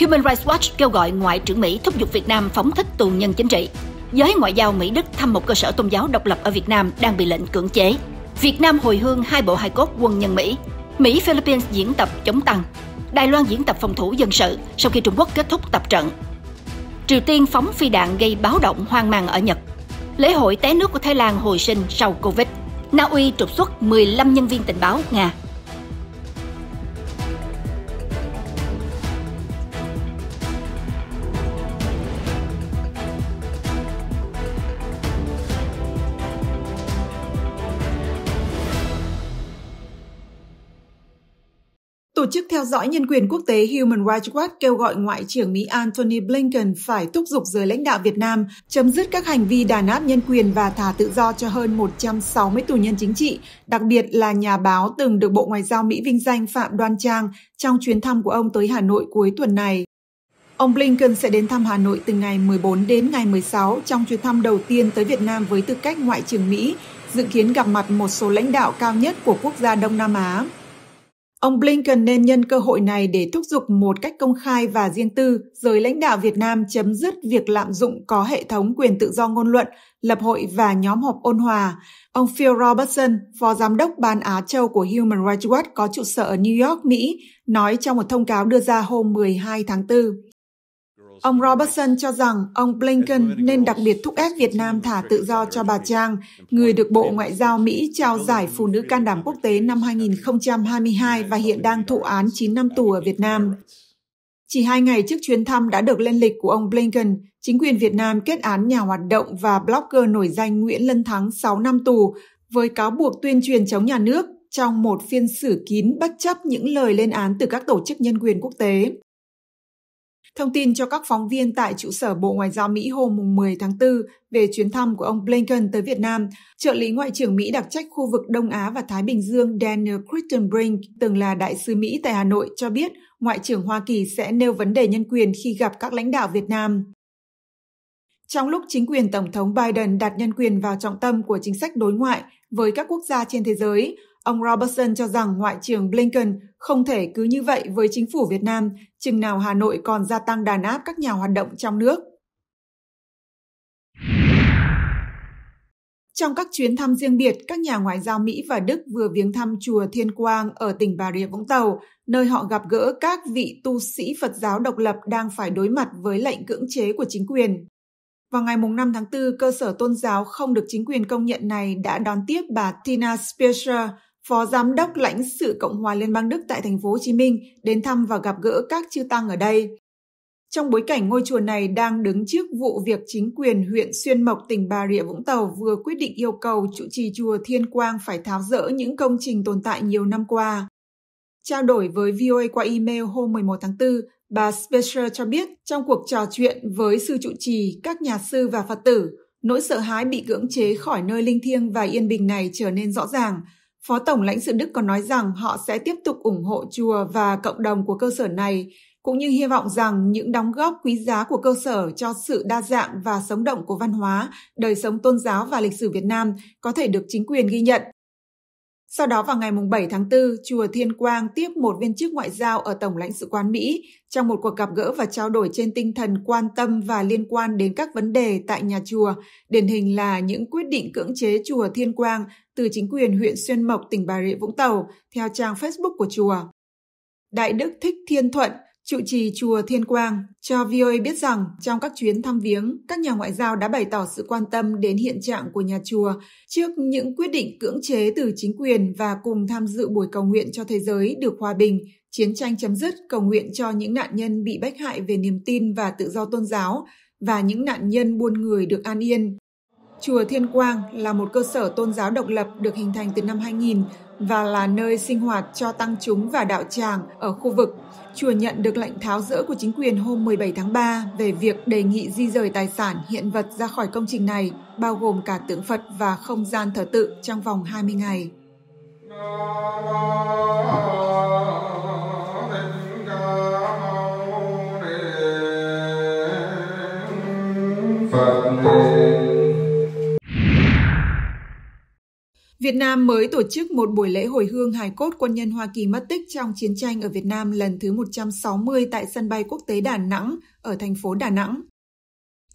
Human Rights Watch kêu gọi Ngoại trưởng Mỹ thúc giục Việt Nam phóng thích tù nhân chính trị. Giới ngoại giao Mỹ Đức thăm một cơ sở tôn giáo độc lập ở Việt Nam đang bị lệnh cưỡng chế. Việt Nam hồi hương hai bộ hài cốt quân nhân Mỹ. Mỹ, Philippines diễn tập chống tăng. Đài Loan diễn tập phòng thủ dân sự sau khi Trung Quốc kết thúc tập trận. Triều Tiên phóng phi đạn gây báo động hoang mang ở Nhật. Lễ hội té nước của Thái Lan hồi sinh sau Covid. Na Uy trục xuất 15 nhân viên tình báo Nga. Tổ chức theo dõi nhân quyền quốc tế Human Rights Watch kêu gọi Ngoại trưởng Mỹ Antony Blinken phải thúc giục giới lãnh đạo Việt Nam chấm dứt các hành vi đàn áp nhân quyền và thả tự do cho hơn 160 tù nhân chính trị, đặc biệt là nhà báo từng được Bộ Ngoại giao Mỹ vinh danh Phạm Đoan Trang trong chuyến thăm của ông tới Hà Nội cuối tuần này. Ông Blinken sẽ đến thăm Hà Nội từ ngày 14 đến ngày 16 trong chuyến thăm đầu tiên tới Việt Nam với tư cách Ngoại trưởng Mỹ, dự kiến gặp mặt một số lãnh đạo cao nhất của quốc gia Đông Nam Á. Ông Blinken nên nhân cơ hội này để thúc giục một cách công khai và riêng tư giới lãnh đạo Việt Nam chấm dứt việc lạm dụng có hệ thống quyền tự do ngôn luận, lập hội và nhóm họp ôn hòa. Ông Phil Robertson, Phó Giám đốc Ban Á Châu của Human Rights Watch có trụ sở ở New York, Mỹ, nói trong một thông cáo đưa ra hôm 12 tháng 4. Ông Robertson cho rằng ông Blinken nên đặc biệt thúc ép Việt Nam thả tự do cho bà Trang, người được Bộ Ngoại giao Mỹ trao giải Phụ nữ can đảm quốc tế năm 2022 và hiện đang thụ án 9 năm tù ở Việt Nam. Chỉ hai ngày trước chuyến thăm đã được lên lịch của ông Blinken, chính quyền Việt Nam kết án nhà hoạt động và blogger nổi danh Nguyễn Lân Thắng 6 năm tù với cáo buộc tuyên truyền chống nhà nước trong một phiên xử kín bất chấp những lời lên án từ các tổ chức nhân quyền quốc tế. Thông tin cho các phóng viên tại trụ sở Bộ Ngoại giao Mỹ hôm 10 tháng 4 về chuyến thăm của ông Blinken tới Việt Nam, trợ lý Ngoại trưởng Mỹ đặc trách khu vực Đông Á và Thái Bình Dương Daniel Crittenbrink, từng là đại sứ Mỹ tại Hà Nội, cho biết Ngoại trưởng Hoa Kỳ sẽ nêu vấn đề nhân quyền khi gặp các lãnh đạo Việt Nam. Trong lúc chính quyền Tổng thống Biden đặt nhân quyền vào trọng tâm của chính sách đối ngoại với các quốc gia trên thế giới, Ông Robertson cho rằng Ngoại trưởng Blinken không thể cứ như vậy với chính phủ Việt Nam, chừng nào Hà Nội còn gia tăng đàn áp các nhà hoạt động trong nước. Trong các chuyến thăm riêng biệt, các nhà ngoại giao Mỹ và Đức vừa viếng thăm chùa Thiên Quang ở tỉnh Bà Rịa Vũng Tàu, nơi họ gặp gỡ các vị tu sĩ Phật giáo độc lập đang phải đối mặt với lệnh cưỡng chế của chính quyền. Vào ngày 5 tháng 4, cơ sở tôn giáo không được chính quyền công nhận này đã đón tiếp bà Tina Spieser, Phó Giám đốc lãnh sự Cộng hòa Liên bang Đức tại thành phố Hồ Chí Minh đến thăm và gặp gỡ các chư tăng ở đây. Trong bối cảnh ngôi chùa này đang đứng trước vụ việc chính quyền huyện Xuyên Mộc tỉnh Bà Rịa Vũng Tàu vừa quyết định yêu cầu trụ trì chùa Thiên Quang phải tháo rỡ những công trình tồn tại nhiều năm qua. Trao đổi với VOA qua email hôm 11 tháng 4, bà Spencer cho biết trong cuộc trò chuyện với sư trụ trì, các nhà sư và Phật tử, nỗi sợ hãi bị cưỡng chế khỏi nơi linh thiêng và yên bình này trở nên rõ ràng – Phó Tổng lãnh sự Đức còn nói rằng họ sẽ tiếp tục ủng hộ chùa và cộng đồng của cơ sở này, cũng như hy vọng rằng những đóng góp quý giá của cơ sở cho sự đa dạng và sống động của văn hóa, đời sống tôn giáo và lịch sử Việt Nam có thể được chính quyền ghi nhận sau đó vào ngày 7 tháng 4, chùa Thiên Quang tiếp một viên chức ngoại giao ở Tổng lãnh sự quán Mỹ trong một cuộc gặp gỡ và trao đổi trên tinh thần quan tâm và liên quan đến các vấn đề tại nhà chùa, điển hình là những quyết định cưỡng chế chùa Thiên Quang từ chính quyền huyện Xuyên Mộc, tỉnh Bà Rịa Vũng Tàu, theo trang Facebook của chùa. Đại Đức Thích Thiên Thuận, trụ trì chùa Thiên Quang, cho VOA biết rằng trong các chuyến thăm viếng, các nhà ngoại giao đã bày tỏ sự quan tâm đến hiện trạng của nhà chùa trước những quyết định cưỡng chế từ chính quyền và cùng tham dự buổi cầu nguyện cho thế giới được hòa bình, chiến tranh chấm dứt, cầu nguyện cho những nạn nhân bị bách hại về niềm tin và tự do tôn giáo và những nạn nhân buôn người được an yên. Chùa Thiên Quang là một cơ sở tôn giáo độc lập được hình thành từ năm 2000 và là nơi sinh hoạt cho tăng chúng và đạo tràng ở khu vực. Chùa nhận được lệnh tháo rỡ của chính quyền hôm 17 tháng 3 về việc đề nghị di rời tài sản hiện vật ra khỏi công trình này, bao gồm cả tượng Phật và không gian thờ tự trong vòng 20 ngày. Việt Nam mới tổ chức một buổi lễ hồi hương hài cốt quân nhân Hoa Kỳ mất tích trong chiến tranh ở Việt Nam lần thứ 160 tại sân bay quốc tế Đà Nẵng ở thành phố Đà Nẵng.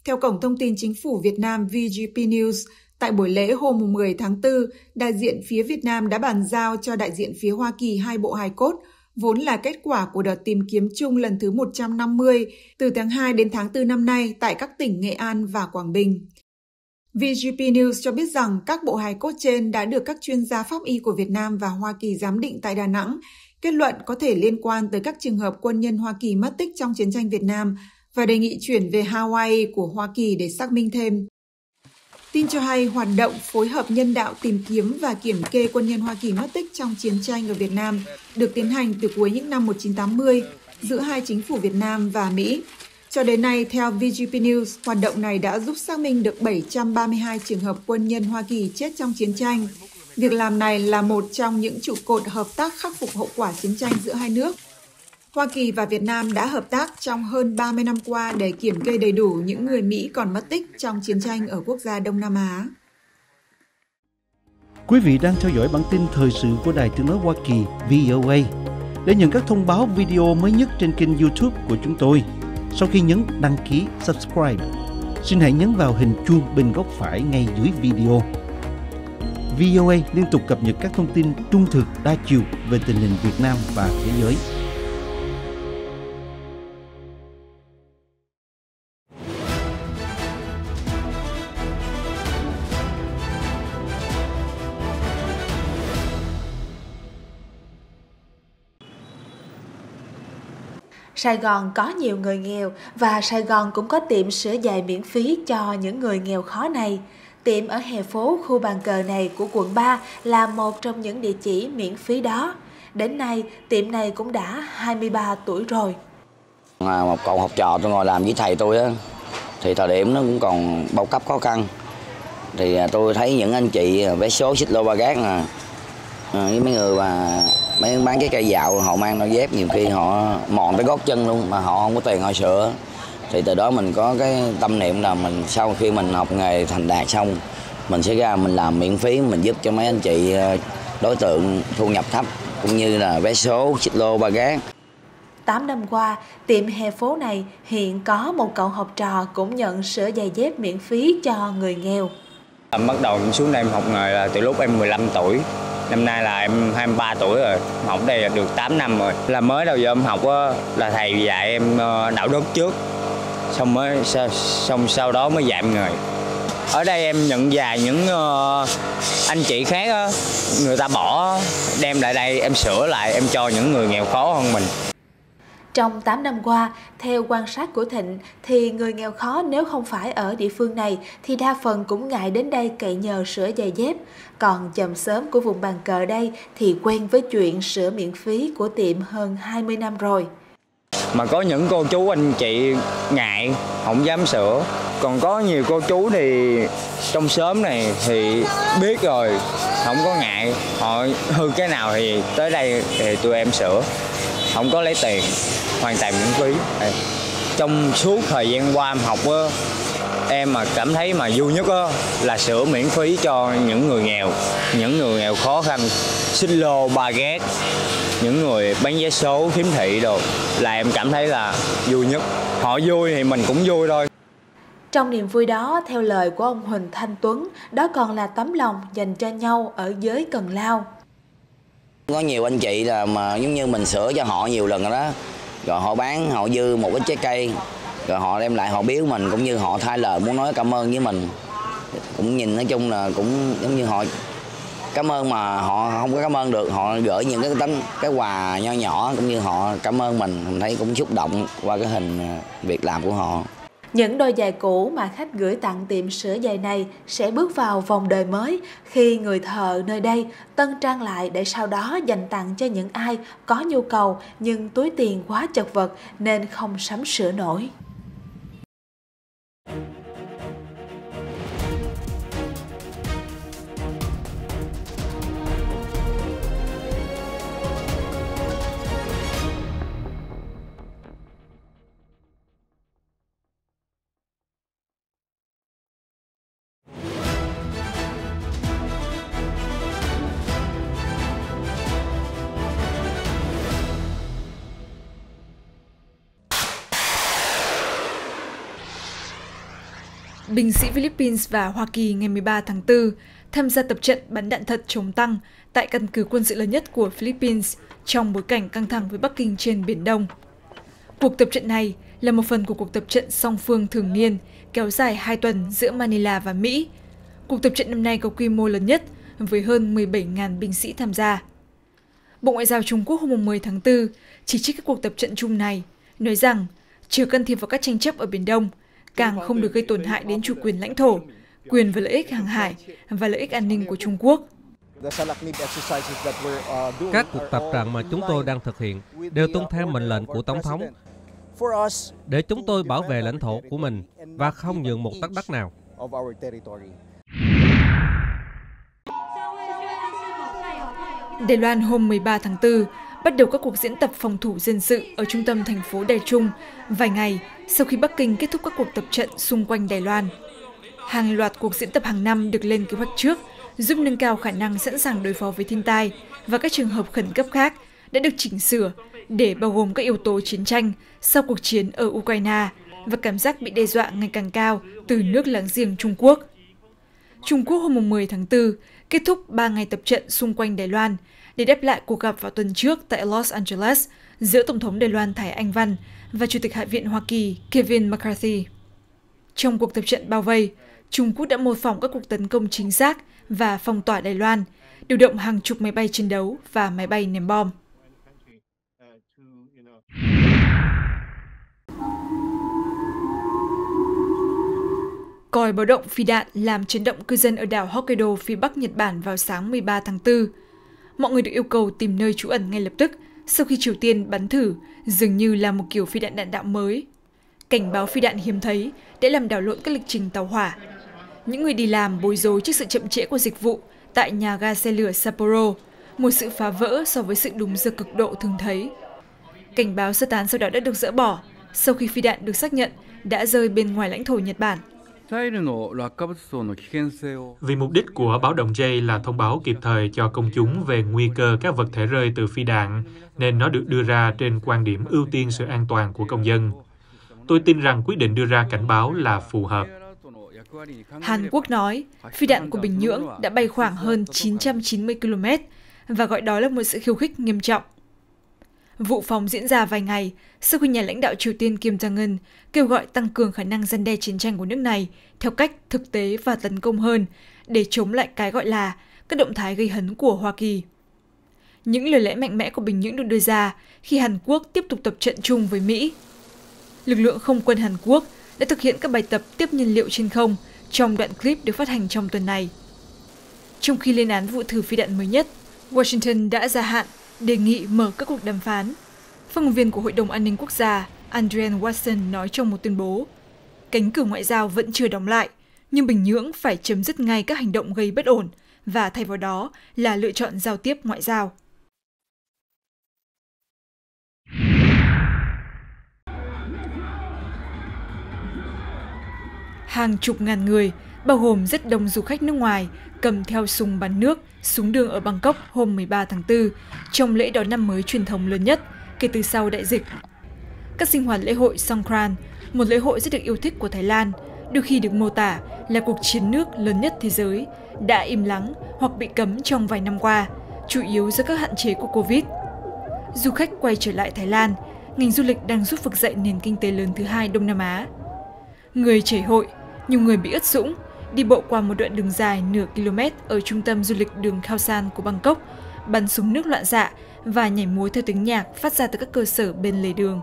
Theo Cổng Thông tin Chính phủ Việt Nam VGP News, tại buổi lễ hôm 10 tháng 4, đại diện phía Việt Nam đã bàn giao cho đại diện phía Hoa Kỳ hai bộ hài cốt, vốn là kết quả của đợt tìm kiếm chung lần thứ 150 từ tháng 2 đến tháng 4 năm nay tại các tỉnh Nghệ An và Quảng Bình. VGP News cho biết rằng các bộ hài cốt trên đã được các chuyên gia pháp y của Việt Nam và Hoa Kỳ giám định tại Đà Nẵng, kết luận có thể liên quan tới các trường hợp quân nhân Hoa Kỳ mất tích trong chiến tranh Việt Nam và đề nghị chuyển về Hawaii của Hoa Kỳ để xác minh thêm. Tin cho hay hoạt động phối hợp nhân đạo tìm kiếm và kiểm kê quân nhân Hoa Kỳ mất tích trong chiến tranh ở Việt Nam được tiến hành từ cuối những năm 1980 giữa hai chính phủ Việt Nam và Mỹ. Cho đến nay, theo VGP News, hoạt động này đã giúp xác minh được 732 trường hợp quân nhân Hoa Kỳ chết trong chiến tranh. Việc làm này là một trong những trụ cột hợp tác khắc phục hậu quả chiến tranh giữa hai nước. Hoa Kỳ và Việt Nam đã hợp tác trong hơn 30 năm qua để kiểm kê đầy đủ những người Mỹ còn mất tích trong chiến tranh ở quốc gia Đông Nam Á. Quý vị đang theo dõi bản tin thời sự của Đài Tiếng Nói Hoa Kỳ VOA. Để nhận các thông báo video mới nhất trên kênh YouTube của chúng tôi, sau khi nhấn đăng ký subscribe, xin hãy nhấn vào hình chuông bên góc phải ngay dưới video. VOA liên tục cập nhật các thông tin trung thực đa chiều về tình hình Việt Nam và thế giới. Sài Gòn có nhiều người nghèo và Sài Gòn cũng có tiệm sửa giày miễn phí cho những người nghèo khó này. Tiệm ở hè phố khu bàn cờ này của quận 3 là một trong những địa chỉ miễn phí đó. Đến nay, tiệm này cũng đã 23 tuổi rồi. À, một cậu học trò tôi ngồi làm với thầy tôi á, thì thời điểm nó cũng còn bao cấp khó khăn. Thì à, tôi thấy những anh chị à, vé số xích lô ba gác nè, à, với mấy người mà mấy bán cái cây dạo họ mang đôi dép nhiều khi họ mòn tới gót chân luôn mà họ không có tiền họ sửa. Thì từ đó mình có cái tâm niệm là mình sau khi mình học nghề thành đạt xong mình sẽ ra mình làm miễn phí mình giúp cho mấy anh chị ờ, đối tượng thu nhập thấp cũng như là vé số xích lô ba gác. 8 năm qua, tiệm hè phố này hiện có một cậu học trò cũng nhận sửa giày dép miễn phí cho người nghèo. Bắt đầu xuống đây em học nghề là từ lúc em 15 tuổi Năm nay là em 23 tuổi rồi, học đây được 8 năm rồi. Là mới đầu giờ em học á, là thầy dạy em ờ, đạo đức trước, xong mới xong sau đó mới dạy em người. Ở đây em nhận dài những uh, anh chị khác á, người ta bỏ đem lại đây em sửa lại em cho những người nghèo khó hơn mình. Trong 8 năm qua, theo quan sát của Thịnh, thì người nghèo khó nếu không phải ở địa phương này thì đa phần cũng ngại đến đây cậy nhờ sửa giày dép. Còn chồng sớm của vùng bàn cờ đây thì quen với chuyện sửa miễn phí của tiệm hơn 20 năm rồi. Mà có những cô chú anh chị ngại, không dám sửa. Còn có nhiều cô chú thì trong sớm này thì biết rồi, không có ngại. Họ hư cái nào thì tới đây thì tụi em sửa không có lấy tiền hoàn toàn miễn phí. Trong suốt thời gian qua em học á em mà cảm thấy mà vui nhất á là sửa miễn phí cho những người nghèo những người nghèo khó khăn. Xích lô ba ghét những người bán vé số khiếm thị đồ là em cảm thấy là vui nhất. Họ vui thì mình cũng vui thôi. Trong niềm vui đó, theo lời của ông Huỳnh Thanh Tuấn, đó còn là tấm lòng dành cho nhau ở giới Cần Lao. Có nhiều anh chị là mà giống như mình sửa cho họ nhiều lần rồi đó, rồi họ bán họ dư một ít trái cây, rồi họ đem lại họ biếu mình cũng như họ thay lời muốn nói cảm ơn với mình. Cũng nhìn nói chung là cũng giống như họ cảm ơn mà họ không có cảm ơn được. Họ gửi những cái tấm cái quà nho nhỏ cũng như họ cảm ơn mình. Mình thấy cũng xúc động qua cái hình à, việc làm của họ những đôi giày cũ mà khách gửi tặng tiệm sửa giày này sẽ bước vào vòng đời mới khi người thợ nơi đây tân trang lại để sau đó dành tặng cho những ai có nhu cầu nhưng túi tiền quá chật vật nên không sắm sửa nổi. Binh sĩ Philippines và Hoa Kỳ ngày 13 tháng 4 tham gia tập trận bắn đạn thật chống tăng tại căn cứ quân sự lớn nhất của Philippines trong bối cảnh căng thẳng với Bắc Kinh trên Biển Đông. Cuộc tập trận này là một phần của cuộc tập trận song phương thường niên kéo dài hai tuần giữa Manila và Mỹ. Cuộc tập trận năm nay có quy mô lớn nhất với hơn 17.000 binh sĩ tham gia. Bộ Ngoại giao Trung Quốc hôm 10 tháng 4 chỉ trích các cuộc tập trận chung này, nói rằng chưa can thiệp vào các tranh chấp ở Biển Đông, càng không được gây tổn hại đến chủ quyền lãnh thổ, quyền và lợi ích hàng hải và lợi ích an ninh của Trung Quốc. Các cuộc tập trận mà chúng tôi đang thực hiện đều tuân theo mệnh lệnh của Tổng thống để chúng tôi bảo vệ lãnh thổ của mình và không nhượng một tấc đất nào. Đài Loan hôm 13 tháng 4 bắt đầu các cuộc diễn tập phòng thủ dân sự ở trung tâm thành phố Đài Trung vài ngày sau khi Bắc Kinh kết thúc các cuộc tập trận xung quanh Đài Loan. Hàng loạt cuộc diễn tập hàng năm được lên kế hoạch trước, giúp nâng cao khả năng sẵn sàng đối phó với thiên tai và các trường hợp khẩn cấp khác đã được chỉnh sửa để bao gồm các yếu tố chiến tranh sau cuộc chiến ở Ukraine và cảm giác bị đe dọa ngày càng cao từ nước láng giềng Trung Quốc. Trung Quốc hôm 10 tháng 4 kết thúc 3 ngày tập trận xung quanh Đài Loan để đáp lại cuộc gặp vào tuần trước tại Los Angeles giữa Tổng thống Đài Loan Thái Anh Văn và Chủ tịch Hạ viện Hoa Kỳ Kevin McCarthy. Trong cuộc tập trận bao vây, Trung Quốc đã mô phỏng các cuộc tấn công chính xác và phong tỏa Đài Loan, điều động hàng chục máy bay chiến đấu và máy bay ném bom. Còi báo động phi đạn làm chấn động cư dân ở đảo Hokkaido phía bắc Nhật Bản vào sáng 13 tháng 4. Mọi người được yêu cầu tìm nơi trú ẩn ngay lập tức sau khi Triều Tiên bắn thử dường như là một kiểu phi đạn đạn đạo mới. Cảnh báo phi đạn hiếm thấy đã làm đảo lộn các lịch trình tàu hỏa. Những người đi làm bối rối trước sự chậm trễ của dịch vụ tại nhà ga xe lửa Sapporo, một sự phá vỡ so với sự đúng giờ cực độ thường thấy. Cảnh báo sơ tán sau đó đã được dỡ bỏ sau khi phi đạn được xác nhận đã rơi bên ngoài lãnh thổ Nhật Bản. Vì mục đích của báo động J là thông báo kịp thời cho công chúng về nguy cơ các vật thể rơi từ phi đạn, nên nó được đưa ra trên quan điểm ưu tiên sự an toàn của công dân. Tôi tin rằng quyết định đưa ra cảnh báo là phù hợp. Hàn Quốc nói, phi đạn của Bình Nhưỡng đã bay khoảng hơn 990 km và gọi đó là một sự khiêu khích nghiêm trọng. Vụ phóng diễn ra vài ngày sau khi nhà lãnh đạo Triều Tiên Kim Jong-un kêu gọi tăng cường khả năng gian đe chiến tranh của nước này theo cách thực tế và tấn công hơn để chống lại cái gọi là các động thái gây hấn của Hoa Kỳ. Những lời lẽ mạnh mẽ của Bình Nhưỡng được đưa ra khi Hàn Quốc tiếp tục tập trận chung với Mỹ. Lực lượng không quân Hàn Quốc đã thực hiện các bài tập tiếp nhiên liệu trên không trong đoạn clip được phát hành trong tuần này. Trong khi lên án vụ thử phi đạn mới nhất, Washington đã gia hạn đề nghị mở các cuộc đàm phán. Phát ngôn viên của Hội đồng An ninh Quốc gia Adrian Watson nói trong một tuyên bố, cánh cửa ngoại giao vẫn chưa đóng lại, nhưng Bình Nhưỡng phải chấm dứt ngay các hành động gây bất ổn và thay vào đó là lựa chọn giao tiếp ngoại giao. Hàng chục ngàn người, bao gồm rất đông du khách nước ngoài, cầm theo súng bắn nước xuống đường ở Bangkok hôm 13 tháng 4 trong lễ đón năm mới truyền thống lớn nhất kể từ sau đại dịch. Các sinh hoạt lễ hội Songkran, một lễ hội rất được yêu thích của Thái Lan, đôi khi được mô tả là cuộc chiến nước lớn nhất thế giới, đã im lắng hoặc bị cấm trong vài năm qua, chủ yếu do các hạn chế của Covid. Du khách quay trở lại Thái Lan, ngành du lịch đang giúp vực dậy nền kinh tế lớn thứ hai Đông Nam Á. Người chảy hội, nhiều người bị ướt sũng đi bộ qua một đoạn đường dài nửa km ở trung tâm du lịch đường Khao San của Bangkok, bắn súng nước loạn xạ và nhảy múa theo tiếng nhạc phát ra từ các cơ sở bên lề đường.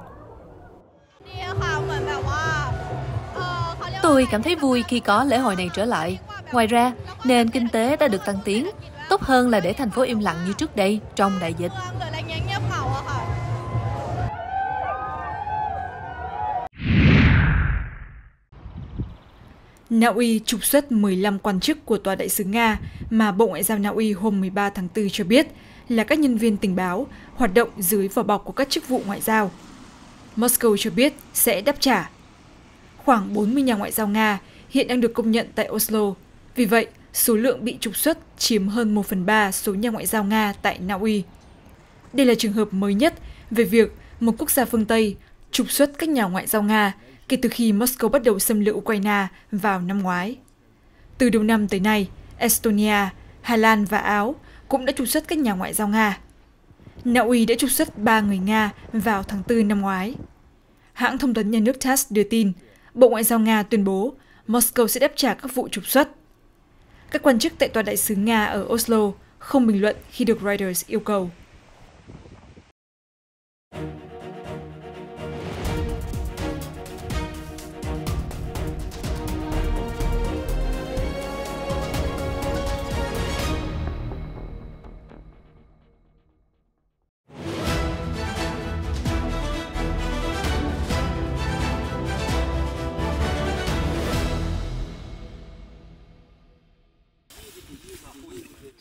Tôi cảm thấy vui khi có lễ hội này trở lại. Ngoài ra, nền kinh tế đã được tăng tiến, tốt hơn là để thành phố im lặng như trước đây trong đại dịch. Na Uy trục xuất 15 quan chức của Tòa đại sứ Nga mà Bộ Ngoại giao Na Uy hôm 13 tháng 4 cho biết là các nhân viên tình báo hoạt động dưới vỏ bọc của các chức vụ ngoại giao. Moscow cho biết sẽ đáp trả. Khoảng 40 nhà ngoại giao Nga hiện đang được công nhận tại Oslo. Vì vậy, số lượng bị trục xuất chiếm hơn 1 phần 3 số nhà ngoại giao Nga tại Na Uy. Đây là trường hợp mới nhất về việc một quốc gia phương Tây trục xuất các nhà ngoại giao Nga kể từ khi Moscow bắt đầu xâm lược Ukraine vào năm ngoái. Từ đầu năm tới nay, Estonia, Hà Lan và Áo cũng đã trục xuất các nhà ngoại giao Nga. Na Uy đã trục xuất ba người Nga vào tháng 4 năm ngoái. Hãng thông tấn nhà nước TASS đưa tin, Bộ Ngoại giao Nga tuyên bố Moscow sẽ đáp trả các vụ trục xuất. Các quan chức tại tòa đại sứ Nga ở Oslo không bình luận khi được Reuters yêu cầu.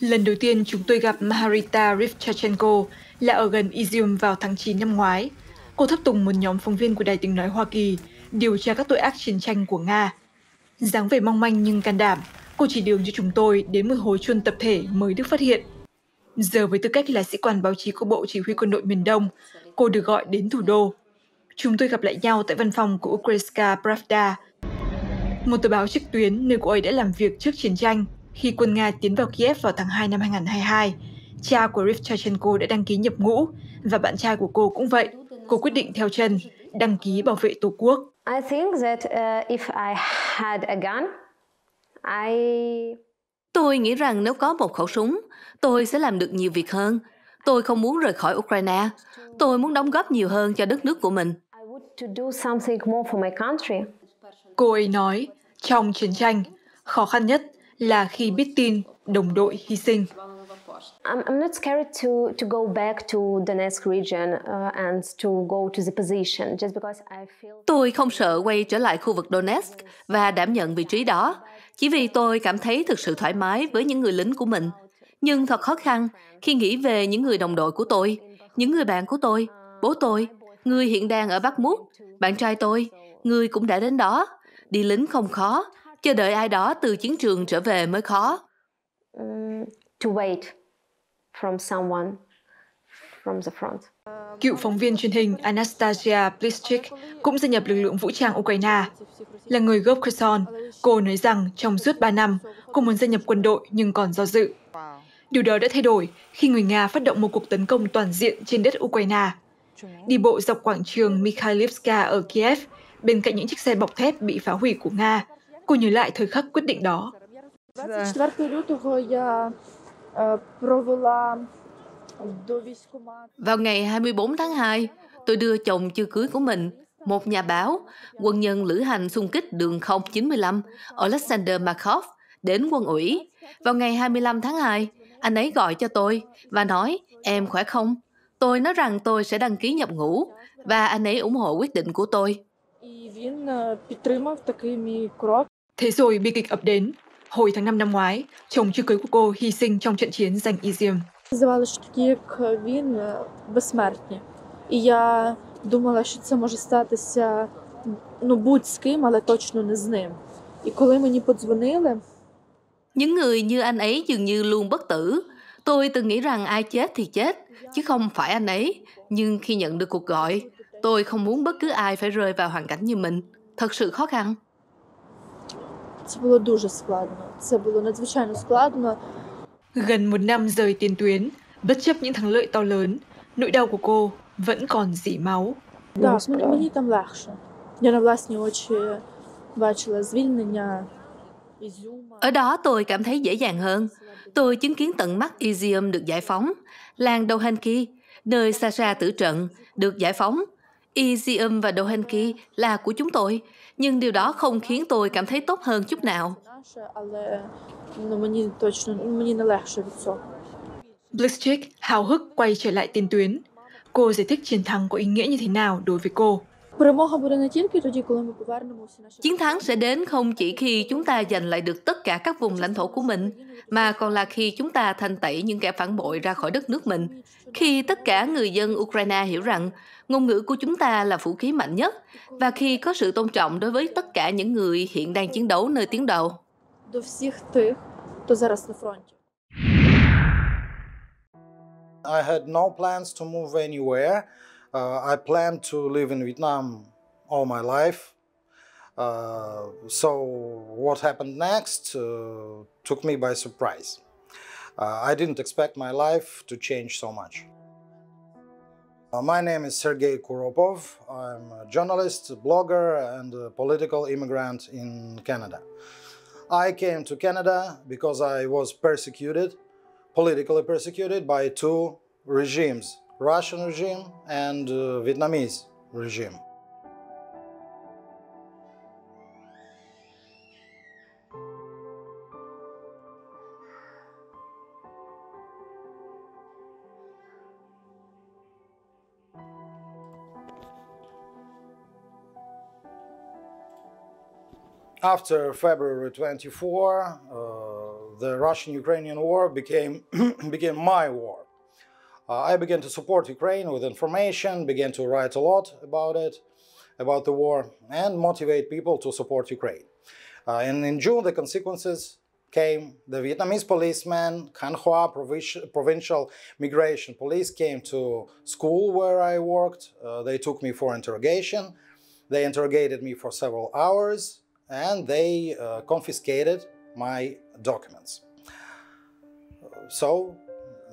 Lần đầu tiên chúng tôi gặp Maharita Rivchachenko là ở gần Izium vào tháng 9 năm ngoái. Cô thấp tùng một nhóm phóng viên của Đài tiếng nói Hoa Kỳ điều tra các tội ác chiến tranh của Nga. dáng vẻ mong manh nhưng can đảm, cô chỉ đường cho chúng tôi đến một hố chôn tập thể mới được phát hiện. Giờ với tư cách là sĩ quan báo chí của Bộ Chỉ huy Quân đội miền Đông, cô được gọi đến thủ đô. Chúng tôi gặp lại nhau tại văn phòng của Ukrainska Pravda, một tờ báo trực tuyến nơi cô ấy đã làm việc trước chiến tranh khi quân Nga tiến vào Kiev vào tháng 2 năm 2022, cha của Rivchachenko đã đăng ký nhập ngũ và bạn trai của cô cũng vậy. Cô quyết định theo chân, đăng ký bảo vệ Tổ quốc. I think that uh, if I had a gun, I... Tôi nghĩ rằng nếu có một khẩu súng, tôi sẽ làm được nhiều việc hơn. Tôi không muốn rời khỏi Ukraine. Tôi muốn đóng góp nhiều hơn cho đất nước của mình. Cô ấy nói, trong chiến tranh, khó khăn nhất là khi biết tin đồng đội hy sinh. I'm not scared to to go back to Donetsk region uh, and to go to the position just because I feel Tôi không sợ quay trở lại khu vực Donetsk và đảm nhận vị trí đó, chỉ vì tôi cảm thấy thực sự thoải mái với những người lính của mình. Nhưng thật khó khăn khi nghĩ về những người đồng đội của tôi, những người bạn của tôi, bố tôi, người hiện đang ở Bắc Mút, bạn trai tôi, người cũng đã đến đó. Đi lính không khó, chờ đợi ai đó từ chiến trường trở về mới khó. Um, to wait from someone from the front. Cựu phóng viên truyền hình Anastasia Plischik cũng gia nhập lực lượng vũ trang Ukraine. Là người gốc Kherson, cô nói rằng trong suốt 3 năm, cô muốn gia nhập quân đội nhưng còn do dự. Điều đó đã thay đổi khi người Nga phát động một cuộc tấn công toàn diện trên đất Ukraine. Đi bộ dọc quảng trường Mikhailivska ở Kiev, bên cạnh những chiếc xe bọc thép bị phá hủy của Nga, Cô nhớ lại thời khắc quyết định đó. Vào ngày 24 tháng 2, tôi đưa chồng chưa cưới của mình, một nhà báo, quân nhân lữ hành xung kích đường 095, Alexander Markov, đến quân ủy. Vào ngày 25 tháng 2, anh ấy gọi cho tôi và nói, em khỏe không? Tôi nói rằng tôi sẽ đăng ký nhập ngũ và anh ấy ủng hộ quyết định của tôi. Thế rồi bi kịch ập đến. Hồi tháng 5 năm ngoái, chồng chưa cưới của cô hy sinh trong trận chiến giành Izium. Здавалося, що такі, як він, безсмертні. І я думала, що це може статися ну, будь з ким, але точно не з ним. І коли мені подзвонили... Những người như anh ấy dường như luôn bất tử. Tôi từng nghĩ rằng ai chết thì chết, chứ không phải anh ấy. Nhưng khi nhận được cuộc gọi, tôi không muốn bất cứ ai phải rơi vào hoàn cảnh như mình. Thật sự khó khăn. Це було дуже складно. Це було надзвичайно складно. Gần một năm rời tiền tuyến, bất chấp những thắng lợi to lớn, nỗi đau của cô vẫn còn dỉ máu. Так, мені там легше. Я на власні очі бачила звільнення ở đó tôi cảm thấy dễ dàng hơn. Tôi chứng kiến tận mắt Izium được giải phóng, làng Dohenki, nơi Sasha tử trận, được giải phóng. Izium và Dohenki là của chúng tôi, nhưng điều đó không khiến tôi cảm thấy tốt hơn chút nào. Blitzchik hào hức quay trở lại tiền tuyến. Cô giải thích chiến thắng có ý nghĩa như thế nào đối với cô. Chiến thắng sẽ đến không chỉ khi chúng ta giành lại được tất cả các vùng lãnh thổ của mình, mà còn là khi chúng ta thanh tẩy những kẻ phản bội ra khỏi đất nước mình. Khi tất cả người dân Ukraine hiểu rằng ngôn ngữ của chúng ta là vũ khí mạnh nhất, và khi có sự tôn trọng đối với tất cả những người hiện đang chiến đấu nơi tuyến đầu. I had no plans to move anywhere. Uh, I planned to live in Vietnam all my life. Uh, so what happened next uh, took me by surprise. Uh, I didn't expect my life to change so much. Uh, my name is Sergei Kuropov. I'm a journalist, a blogger, and a political immigrant in Canada. I came to Canada because I was persecuted, politically persecuted by two regimes, Russian regime and uh, Vietnamese regime. After February 24, uh, the Russian-Ukrainian war became, became my war. Uh, I began to support Ukraine with information, began to write a lot about it, about the war, and motivate people to support Ukraine. Uh, and in June, the consequences came. The Vietnamese policeman, Can Hoa Provincial Migration Police, came to school where I worked. Uh, they took me for interrogation. They interrogated me for several hours and they uh, confiscated my documents. So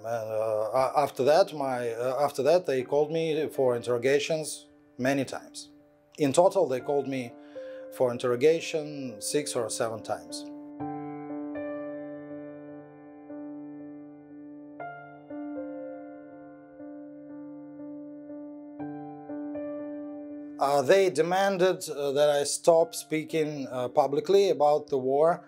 uh, after that, my uh, after that they called me for interrogations many times. In total, they called me for interrogation six or seven times. Uh, they demanded uh, that I stop speaking uh, publicly about the war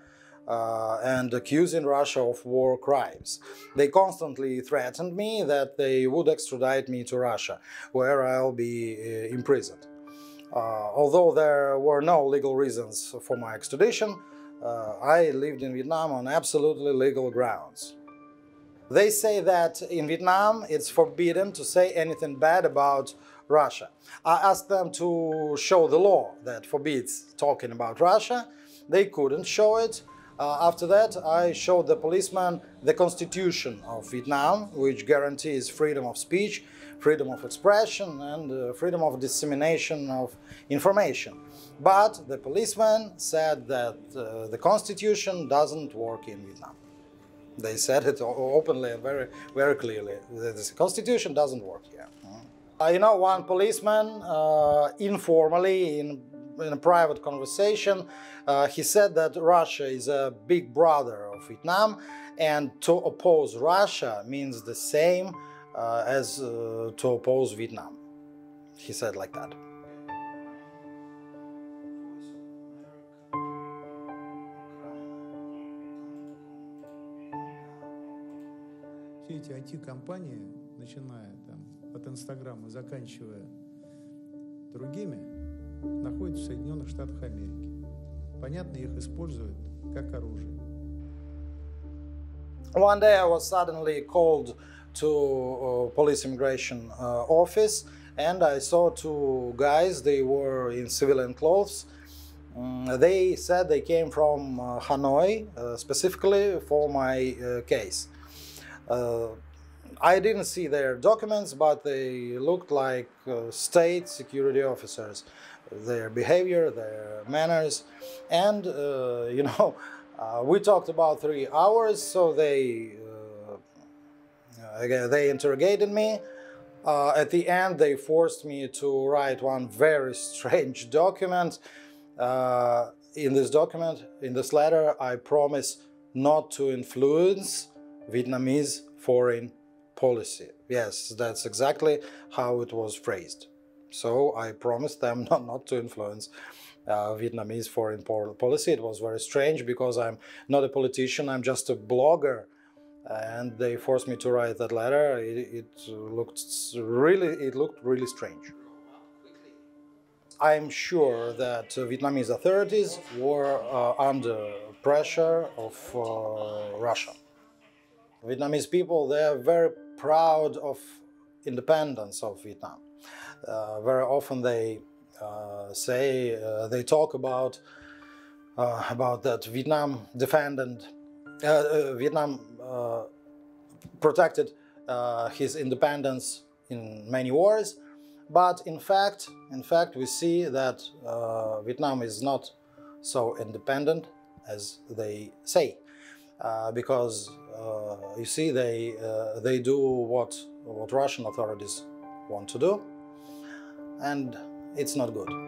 uh, and accusing Russia of war crimes. They constantly threatened me that they would extradite me to Russia, where I'll be uh, imprisoned. Although there were no legal reasons for my extradition, I lived in Vietnam on absolutely legal grounds. They say that in Vietnam it's forbidden to say anything bad about Russia. I asked them to show the law that forbids talking about Russia. They couldn't show it. Uh, after that, I showed the policeman the constitution of Vietnam, which guarantees freedom of speech, freedom of expression, and uh, freedom of dissemination of information. But the policeman said that uh, the constitution doesn't work in Vietnam. They said it openly and very, very clearly. The constitution doesn't work here. Uh, you know, one policeman uh, informally in, in a private conversation, uh, he said that Russia is a big brother of Vietnam and to oppose Russia means the same uh, as uh, to oppose Vietnam. He said like that. Все эти IT-компании, начиная там от Инстаграма, заканчивая другими, находятся в Соединенных Штатах Америки. Понятно, их используют как оружие. One day I was suddenly called to uh, police immigration uh, office and I saw two guys, they were in civilian clothes. Um, they said they came from uh, Hanoi uh, specifically for my uh, case. Uh, I didn't see their documents, but they looked like uh, state security officers. Their behavior, their manners, and uh, you know, uh, we talked about three hours. So they uh, they interrogated me. Uh, at the end, they forced me to write one very strange document. Uh, in this document, in this letter, I promise not to influence Vietnamese foreign policy. Yes, that's exactly how it was phrased. So I promised them not, not to influence uh, Vietnamese foreign policy. It was very strange because I'm not a politician, I'm just a blogger. And they forced me to write that letter. It, it looked really, it looked really strange. I'm sure that Vietnamese authorities were uh, under pressure of uh, Russia. Vietnamese people, they are very proud of independence of Vietnam. Uh, very often they uh, say, uh, they talk about uh, about that Vietnam defended, uh, uh, Vietnam protected his independence in many wars. But in fact, in fact, we see that Vietnam is not so independent as they say, because you see they uh, they do what what Russian authorities want to do, and it's not good.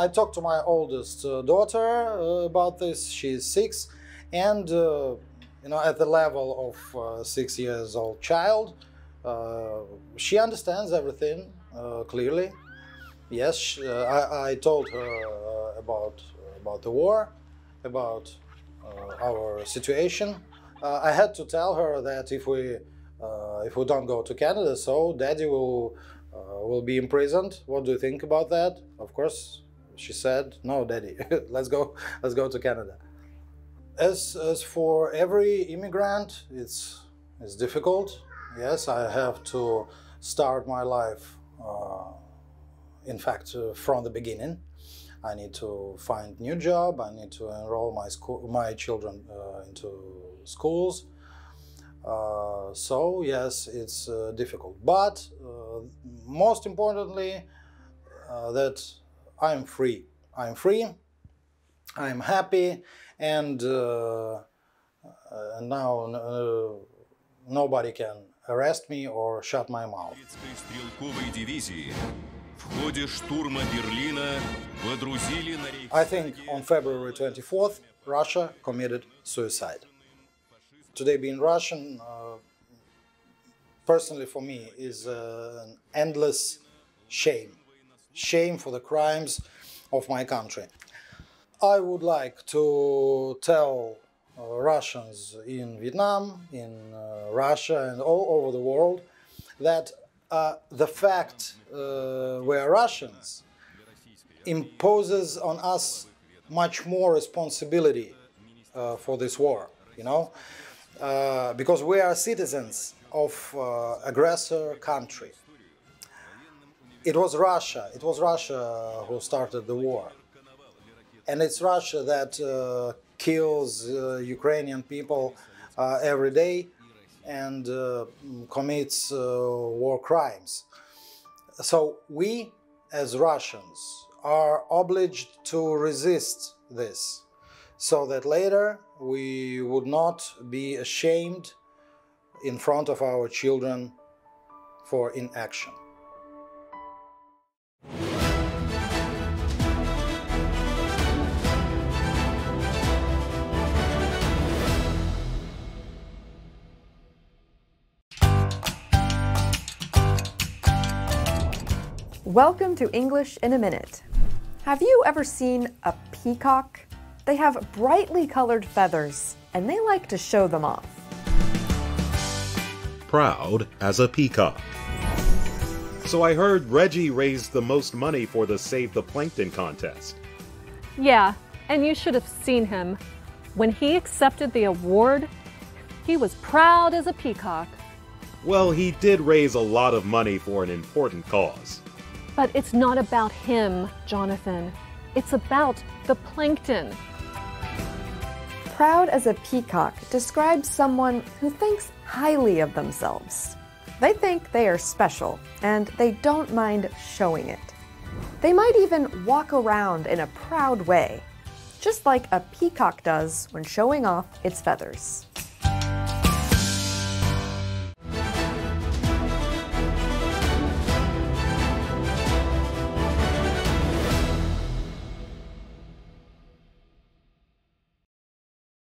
I talked to my oldest uh, daughter uh, about this. She's six, and uh, you know, at the level of uh, six years old child, uh, she understands everything clearly. Yes, she, I, I, told her about about the war, about our situation. I had to tell her that if we if we don't go to Canada, so Daddy will uh, will be imprisoned. What do you think about that? Of course, she said, "No, Daddy, let's go. Let's go to Canada." As as for every immigrant, it's it's difficult. Yes, I have to start my life. Uh, in fact, uh, from the beginning, I need to find new job. I need to enroll my school, my children uh, into schools. Uh, so yes, it's uh, difficult. But uh, most importantly, uh, that I'm free. I'm free. I'm happy, and uh, uh, now nobody can arrest me or shut my mouth. I think on February 24th, Russia committed suicide today being Russian, uh, personally for me, is uh, an endless shame. Shame for the crimes of my country. I would like to tell uh, Russians in Vietnam, in uh, Russia, and all over the world that uh, the fact uh, we're Russians imposes on us much more responsibility for this war. You know, uh, because we are citizens of uh, aggressor country. It was Russia. It was Russia who started the war, and it's Russia that uh, kills uh, Ukrainian people uh, every day and commits war crimes. So we, as Russians, are obliged to resist this so that later we would not be ashamed in front of our children for inaction. Welcome to English in a Minute. Have you ever seen a peacock? They have brightly colored feathers, and they like to show them off. Proud as a peacock. So I heard Reggie raised the most money for the Save the Plankton contest. Yeah, and you should have seen him. When he accepted the award, he was proud as a peacock. Well, he did raise a lot of money for an important cause. But it's not about him, Jonathan. It's about the plankton. Proud as a peacock describes someone who thinks highly of themselves. They think they are special, and they don't mind showing it. They might even walk around in a proud way, just like a peacock does when showing off its feathers.